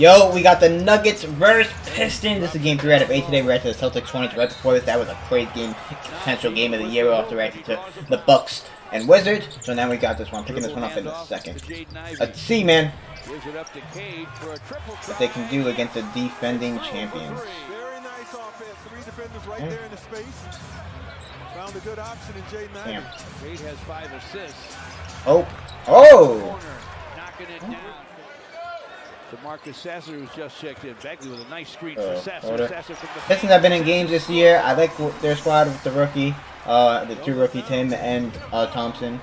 Yo, we got the Nuggets versus Pistons. This is game three out of eight today. We're at the Celtics 20. Right before this, that was a crazy game, potential game of the year. We're off the reacting to the Bucks and Wizards. So now we got this one. Picking this one up in a second. Let's see, man, what they can do against the defending champions. Very nice offense. Three defenders right there in the space. Found a good option in Jay Damn. Cade has five assists. Oh, oh. Corner, knocking it down. To Marcus Sasser, who's just checked in. Bagley with a nice screen for Uh, Sasser. order. Sasser from the Pistons have been in games this year. I like their squad with the rookie, uh, the two rookie Tim and uh, Thompson,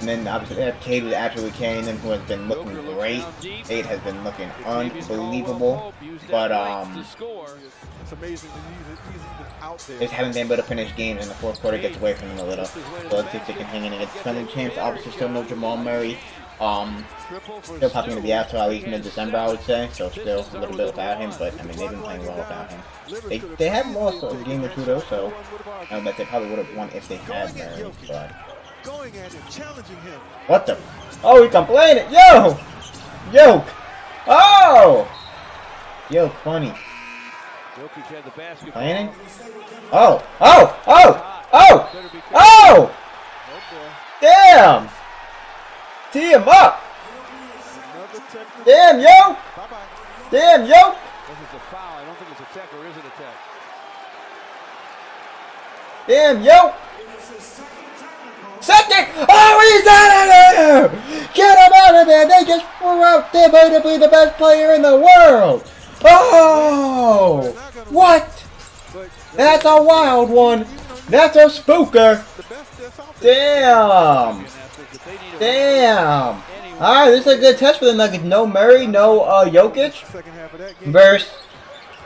and then obviously they have Cade who's absolutely carrying them, who has been looking great. Cade has been looking unbelievable, but um, It's amazing that he's, he's even out there. they just haven't been able to finish games, and the fourth quarter gets away from them a little. So let's see if they can hang in against defending champs. Obviously, still no Jamal Murray. Um, still popping to be out till at least mid-December, I would say. So still a little bit without him, but I mean they've been playing well without him. They they have lost a game or two though, so I that they probably would have won if they had Murray. But Going at him, challenging him. what the? Oh, he complaining. Yo, yoke. Oh, yoke, funny. Complaining. Oh, oh, oh, oh. Oh. Damn. Tee him up. Damn, yo. Damn, yo. This is a foul. I don't think it's a tech or is it a tech? Damn, yo! Second! Oh, he's out of there! Get him out of there! They just threw out Debo to be the best player in the world! Oh! What? That's a wild one! That's a spooker! the best that's out Damn! But they need a Damn! Alright, this is a good test for the Nuggets. No Murray, no uh, Jokic. Second half of that game. Versus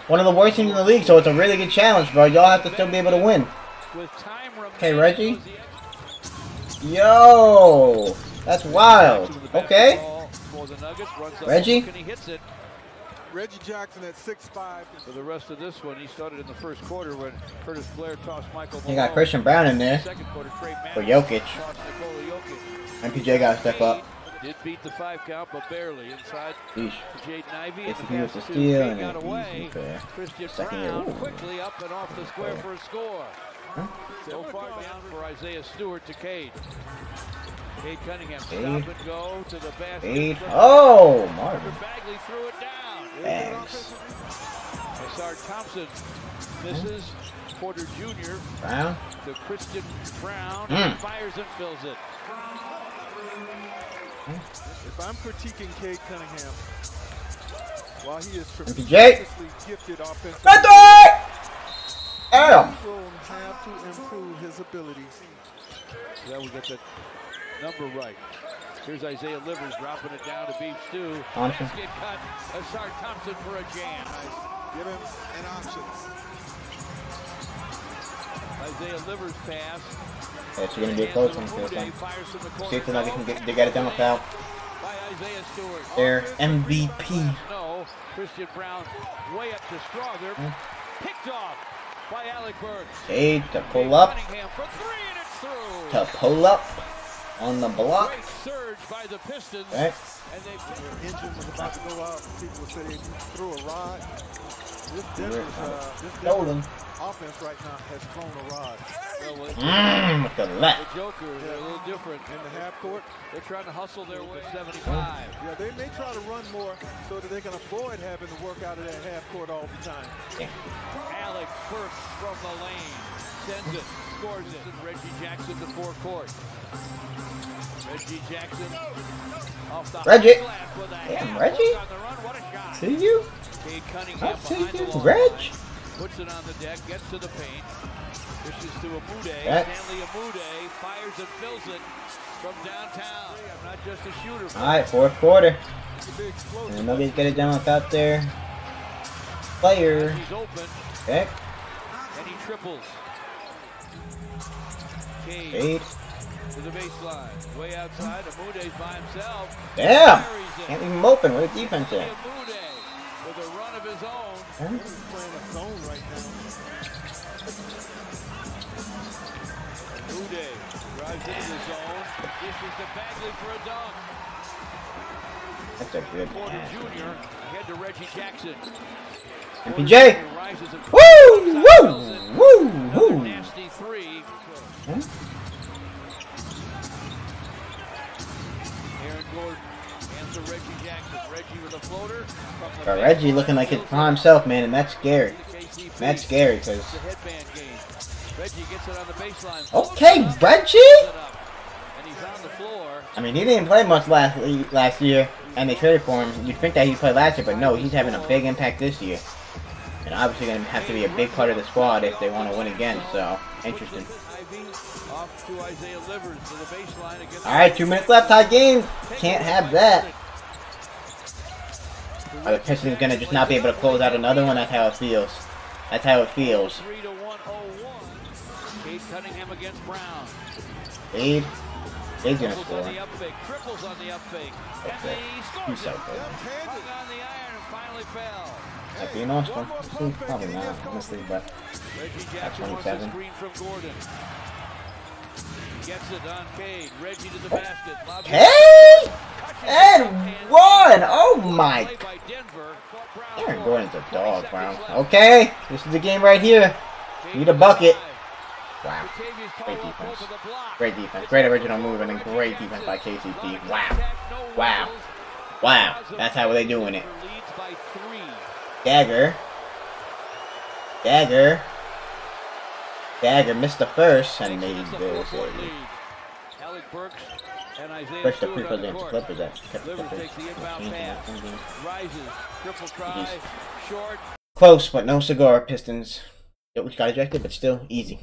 one of the worst teams in the league, so it's a really good challenge, bro. Y'all have to still be able to win. with. Okay, Reggie. Yo! That's wild. Okay. For the Nuggets, runs up Reggie? and he hits it. Reggie Jackson at 6'5". For the rest of this one, he started in the first quarter when Curtis Blair tossed Michael You got Christian Braun in there. Second quarter, Trey For Mann Jokic. Tossed Nikola Jokic. MPJ got to step up. Did beat the five count, but barely inside Yeesh. Jaden Ivey. Yes, and he the was the steal and got away. Christian second Braun year. Quickly up and off the square for a score. Huh? So far down for Isaiah Stewart to Cade. Cade Cunningham stop and go to the basket. Eight. Oh, Marvin. Bagley threw it down. Thanks. Ausar Thompson misses. Porter Jr. Braun. to Christian Braun. Mm. Fires and fills it. If I'm critiquing Cade Cunningham, while he is MPJ. tremendously gifted offensively, Anthony! Damn. he will have to improve his abilities. Yeah, we got the number right. Here's Isaiah Livers dropping it down to Beef Stew. Thompson. Basket cut. Ausar Thompson for a jam. Give him an option. Isaiah Livers pass. That's going to be a close one. Feels Mude like. fires from the corner. See if the Nuggets can get, they got it done without By their MVP. No. Christian Braun way up to Strawther. Hmm. Picked off by Alec Burks. Cade to pull up. Cunningham for three and it's through. To pull up on the block. Great surge by the Pistons. Right. And they've Their engine was about to go out. People would say they threw a rod. This Denver's, uh, this Told Denver him. Offense right now has thrown a rod. well, with Mmm, with the the left. Joker, they're a little different. In the half court, They're trying to hustle their way to 75. yeah, they may try to run more so that they can avoid having to work out of that half court all the time. Alec Burks from the lane. Sends it, scores it. And Reggie Jackson to forecourt. Reggie Jackson off the Reggie. high glass with a Damn, Reggie. hook on the run. What a shot. See you? Cade I Cunningham see behind the you, line. Reg. Puts it on the deck, gets to the paint. This is to Umude. Stanley Umude fires and fills it from downtown. I'm not just a shooter. All right, fourth quarter. A And. Nuggets get it done without their player. He's open Okay. and he triples. Cade to the baseline. Way outside. Umude's by himself. Damn. Can't leave him open. Where the defense there. Umude with a run of his own. Into the zone. Dishes to Bagley for a dunk. That's a good Porter pass. Jr. ahead to Reggie Jackson. MPJ! Porter Rises and Woo! Woo! Woo! Woo! nasty three. Huh? Aaron Gordon hands to Reggie Jackson. Reggie with a floater. from the But bench. Reggie looking like his prime self, man, and that's scary. That's scary, because... It's a headband game. Reggie gets it on the baseline. Okay, Reggie! Puts it up. And he's on the floor. I mean, he didn't play much last last year, and they traded for him. You'd think that he'd play last year, but no, he's having a big impact this year. And obviously going to have to be a big part of the squad if they want to win again, so, interesting. Ivey off to Isaiah Livers to the baseline against Alright, two minutes left, tie game. Can't have that. Are the Pistons going to just not be able to close out another one? That's how it feels. That's how it feels. Oh Three to one one. Cade Cunningham against Braun. Aid. Aid's going to score. on the up fake. Triples on the up fake. And Okay. he scores He's so it. good. Hung on the iron and finally fell. Might be an Austin. See, probably not, honestly, but Reggie Jackson wants a 27. screen from Gordon. Gets it on Cade. Reggie to the basket. Lobs it. Hey! Touches And one! Oh my Play by Denver. Braun Aaron Gordon's a dog, seconds Braun. Okay, this is the game right here. Need a bucket. Drive. Wow. Latavius Great defense. goes to the block. Great defense. Great original move and then great defense by KCP. Wow. Wow. Wow. That's how they're doing it. Leads by three. Dagger. Dagger. Dagger missed the first and made Takes us a this. four-point lead. Alec Burks and Isaiah First the free the against. Clippers that kept the Clippers. takes the inbound pass. Rises. Triple try. Short. Close, but no cigar, Pistons. It was got ejected, but still easy.